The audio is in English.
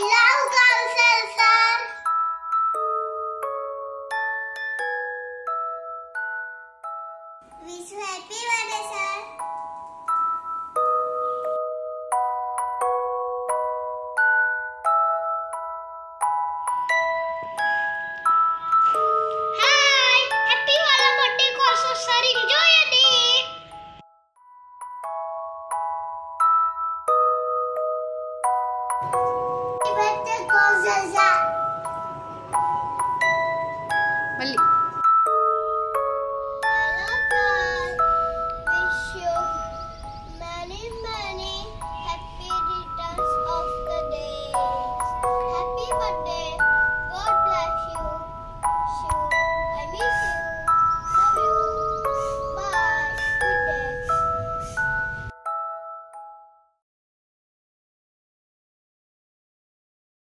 love. We